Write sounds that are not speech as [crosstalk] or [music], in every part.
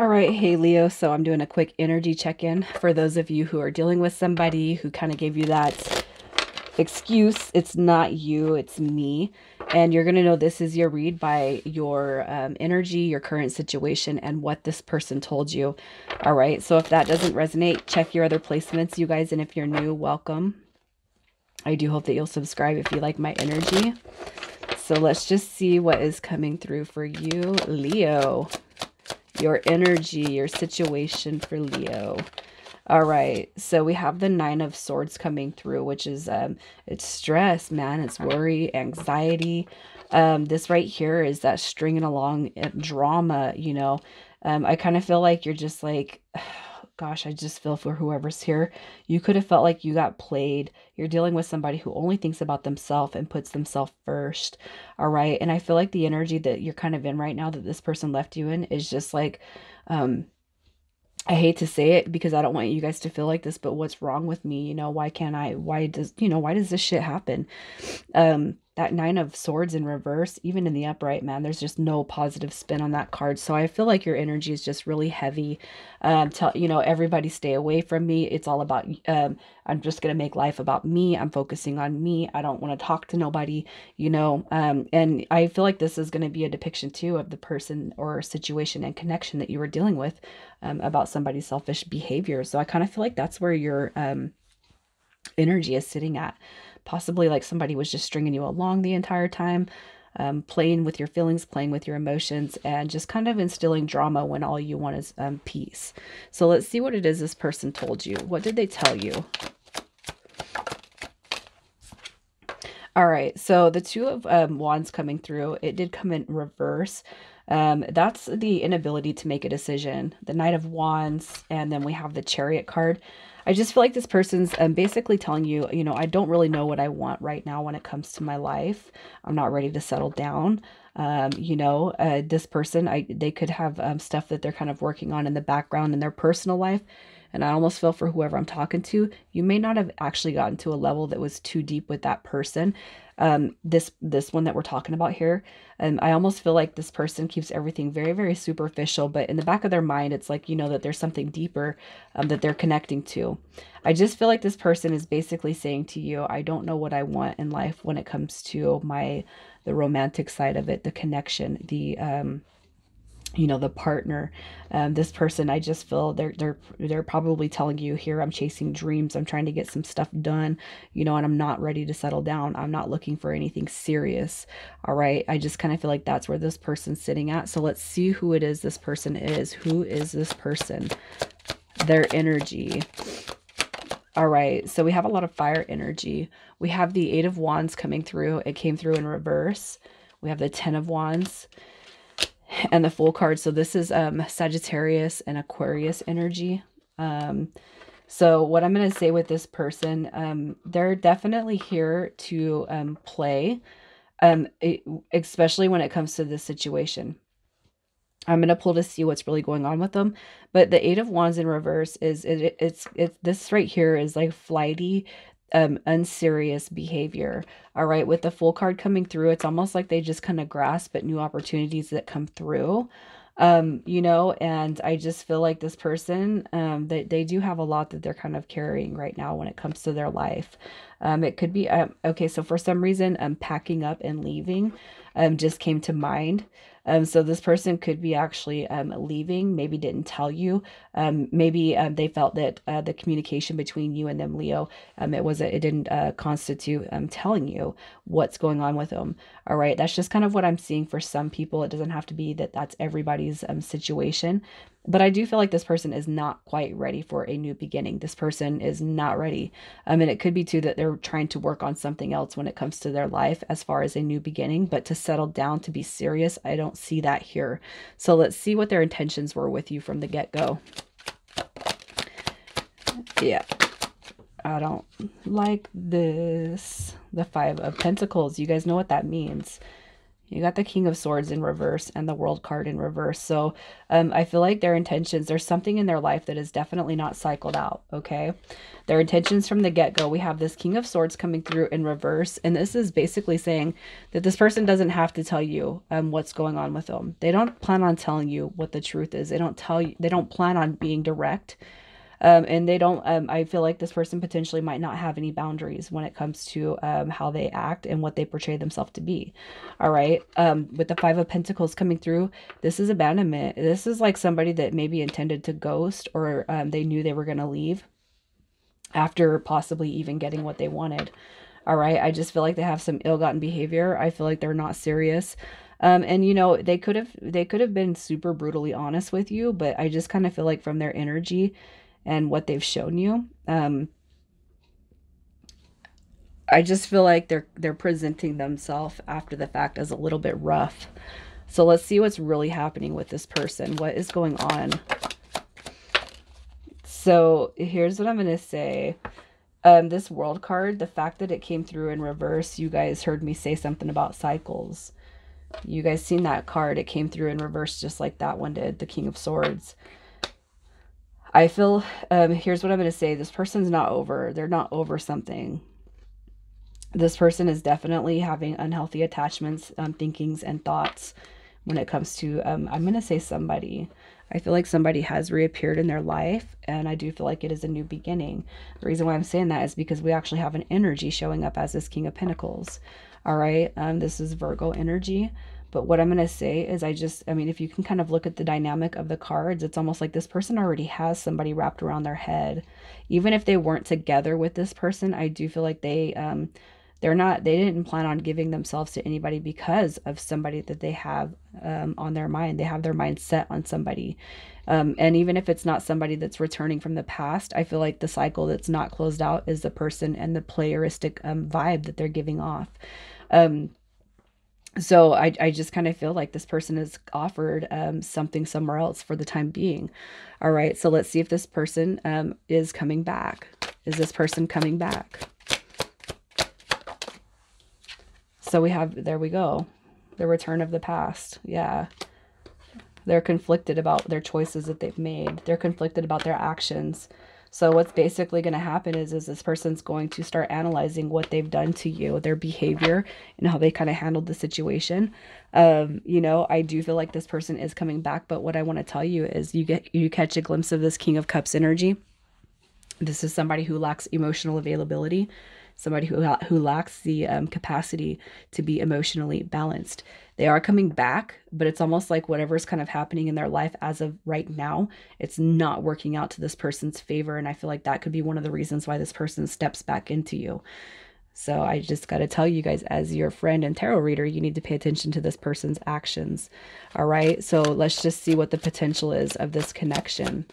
All right, hey Leo. So I'm doing a quick energy check in for those of you who are dealing with somebody who kind of gave you that excuse. It's not you, it's me. And you're going to know this is your read by your um, energy, your current situation, and what this person told you. All right, so if that doesn't resonate, check your other placements, you guys. And if you're new, welcome. I do hope that you'll subscribe if you like my energy. So let's just see what is coming through for you, Leo your energy, your situation for Leo. All right, so we have the Nine of Swords coming through, which is um, it's stress, man. It's worry, anxiety. Um, this right here is that stringing along uh, drama. You know, um, I kind of feel like you're just like [sighs] gosh, I just feel for whoever's here. You could have felt like you got played. You're dealing with somebody who only thinks about themselves and puts themselves first. All right. And I feel like the energy that you're kind of in right now that this person left you in is just like, um, I hate to say it because I don't want you guys to feel like this, but what's wrong with me? You know, why can't I? Why does, you know, why does this shit happen? Um, that nine of swords in reverse even in the upright man there's just no positive spin on that card. So i feel like your energy is just really heavy. Um tell you know everybody stay away from me. It's all about um i'm just to make life about me. I'm focusing on me. I don't want to talk to nobody you know? Um and i feel like this is to be a depiction too of the person or situation and connection that you were dealing with um, about somebody's selfish behavior. So i kind of feel like that's where your um energy is sitting at possibly like somebody was just stringing you along the entire time, um, playing with your feelings, playing with your emotions, and just kind of instilling drama when all you want is um, peace. So let's see what it is this person told you. What did they tell you? All right, so the two of um, wands coming through, it did come in reverse. Um, that's the inability to make a decision. The Knight of Wands, and then we have the Chariot card. I just feel like this person's um, basically telling you, you know, I don't really know what I want right now when it comes to my life. I'm not ready to settle down. Um, you know, uh, this person, I they could have um, stuff that they're kind of working on in the background in their personal life. And I almost feel for whoever I'm talking to, you may not have actually gotten to a level that was too deep with that person um, this this one that we're talking about here. And I almost feel like this person keeps everything very, very superficial, but in the back of their mind, it's like, you know, that there's something deeper um, that they're connecting to. I just feel like this person is basically saying to you, I don't know what I want in life when it comes to my, the romantic side of it, the connection, the, um, you know the partner. Um, this person i just feel they're they're they're probably telling you here i'm chasing dreams. I'm trying to get some stuff done you know and i'm not ready to settle down. I'm not looking for anything serious. All right? I just kind of feel like that's where this person's sitting at. So let's see who it is this person is. Who is this person? Their energy all right so we have a lot of fire energy we have the eight of wands coming through it came through in reverse we have the ten of wands and the Fool card. So this is um, Sagittarius and Aquarius energy. Um, so what I'm going to say with this person, um, they're definitely here to um, play, um, it, especially when it comes to this situation. I'm going to pull to see what's really going on with them. But the Eight of Wands in reverse is, it, it's, it's, this right here is like flighty um, unserious behavior. All right, with the Fool card coming through, it's almost like they just kind of grasp at new opportunities that come through. Um, you know, and I just feel like this person, um, they, they do have a lot that they're kind of carrying right now when it comes to their life. Um, it could be, um, okay, so for some reason, um, packing up and leaving um, just came to mind. Um, so this person could be actually um, leaving, maybe didn't tell you. Um, maybe um, they felt that uh, the communication between you and them, Leo, um, it was it didn't uh, constitute um, telling you what's going on with them. All right, that's just kind of what I'm seeing for some people. It doesn't have to be that that's everybody's um, situation, but I do feel like this person is not quite ready for a new beginning. This person is not ready. I mean, it could be too that they're trying to work on something else when it comes to their life as far as a new beginning, but to settle down to be serious, I don't see that here. So let's see what their intentions were with you from the get go. Yeah. I don't like this. The Five of Pentacles. You guys know what that means. You got the King of Swords in reverse and the World card in reverse. So um, I feel like their intentions, there's something in their life that is definitely not cycled out, okay? Their intentions from the get-go, we have this King of Swords coming through in reverse. And this is basically saying that this person doesn't have to tell you um, what's going on with them. They don't plan on telling you what the truth is. They don't tell you, they don't plan on being direct um, and they don't, um, I feel like this person potentially might not have any boundaries when it comes to um, how they act and what they portray themselves to be. All right. Um, with the Five of Pentacles coming through, this is abandonment. This is like somebody that maybe intended to ghost or um, they knew they were going to leave after possibly even getting what they wanted. All right. I just feel like they have some ill-gotten behavior. I feel like they're not serious. Um, and you know, they could have they could have been super brutally honest with you, but I just kind of feel like from their energy, and what they've shown you. Um, I just feel like they're they're presenting themselves after the fact as a little bit rough. So let's see what's really happening with this person. What is going on? So here's what I'm going to say. Um, this world card, the fact that it came through in reverse, you guys heard me say something about cycles. You guys seen that card. It came through in reverse just like that one did, the King of Swords. I feel, um, here's what I'm going to say. This person's not over. They're not over something. This person is definitely having unhealthy attachments, um, thinkings, and thoughts when it comes to, um, I'm going to say somebody. I feel like somebody has reappeared in their life, and I do feel like it is a new beginning. The reason why I'm saying that is because we actually have an energy showing up as this King of Pentacles. All right, um, this is Virgo energy. But what I'm going to say is I just, I mean, if you can kind of look at the dynamic of the cards, it's almost like this person already has somebody wrapped around their head. Even if they weren't together with this person, I do feel like they, um, they're not, they didn't plan on giving themselves to anybody because of somebody that they have um, on their mind. They have their mind set on somebody. Um, and even if it's not somebody that's returning from the past, I feel like the cycle that's not closed out is the person and the playeristic um, vibe that they're giving off. Um, so I, I just kind of feel like this person is offered um, something somewhere else for the time being. All right, so let's see if this person um, is coming back. Is this person coming back? So we have, there we go. The return of the past. Yeah. They're conflicted about their choices that they've made. They're conflicted about their actions. So what's basically going to happen is, is this person's going to start analyzing what they've done to you, their behavior, and how they kind of handled the situation. Um, you know, I do feel like this person is coming back, but what I want to tell you is you get you catch a glimpse of this King of Cups energy. This is somebody who lacks emotional availability somebody who, who lacks the um, capacity to be emotionally balanced. They are coming back, but it's almost like whatever's kind of happening in their life as of right now, it's not working out to this person's favor. And I feel like that could be one of the reasons why this person steps back into you. So I just got to tell you guys, as your friend and tarot reader, you need to pay attention to this person's actions. All right. So let's just see what the potential is of this connection.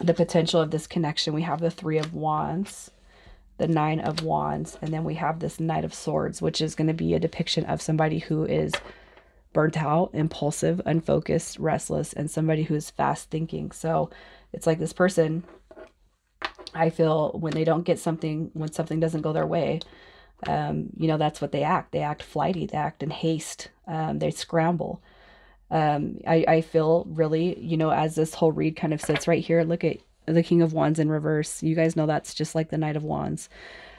The potential of this connection. We have the Three of Wands the Nine of Wands, and then we have this Knight of Swords, which is going to be a depiction of somebody who is burnt out, impulsive, unfocused, restless, and somebody who's fast thinking. So it's like this person, I feel, when they don't get something, when something doesn't go their way, um, you know, that's what they act. They act flighty, they act in haste, um, they scramble. Um, I, I feel really, you know, as this whole read kind of sits right here, look at the King of Wands in reverse. You guys know that's just like the Knight of Wands.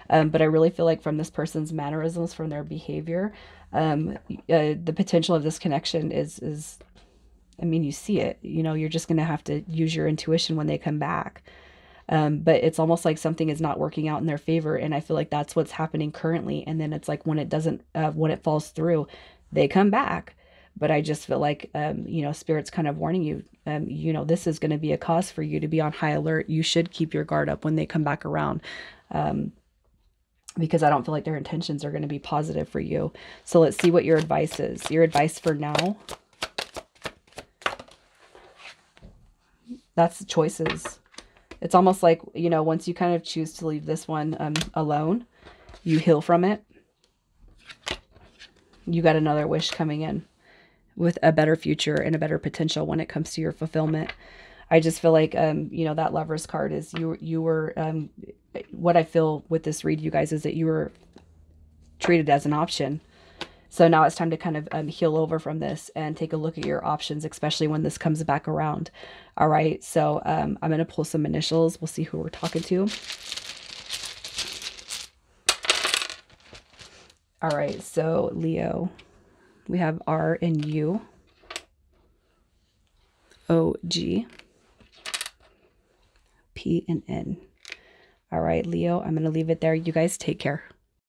Um, but I really feel like from this person's mannerisms, from their behavior, um, uh, the potential of this connection is is, I mean, you see it. You know, you're just gonna have to use your intuition when they come back. Um, but it's almost like something is not working out in their favor, and I feel like that's what's happening currently. And then it's like when it doesn't, uh, when it falls through, they come back but I just feel like, um, you know, spirit's kind of warning you, um, you know, this is going to be a cause for you to be on high alert. You should keep your guard up when they come back around. Um, because I don't feel like their intentions are going to be positive for you. So let's see what your advice is. Your advice for now. That's choices. It's almost like, you know, once you kind of choose to leave this one um, alone, you heal from it. You got another wish coming in with a better future and a better potential when it comes to your fulfillment. I just feel like um, you know that lovers card is you you were um, what I feel with this read you guys is that you were treated as an option. So now it's time to kind of um, heal over from this and take a look at your options, especially when this comes back around. All right, so um, I'm going to pull some initials. We'll see who we're talking to. All right, so Leo, we have R and U, O, G, P, and N. All right, Leo, I'm going to leave it there. You guys take care.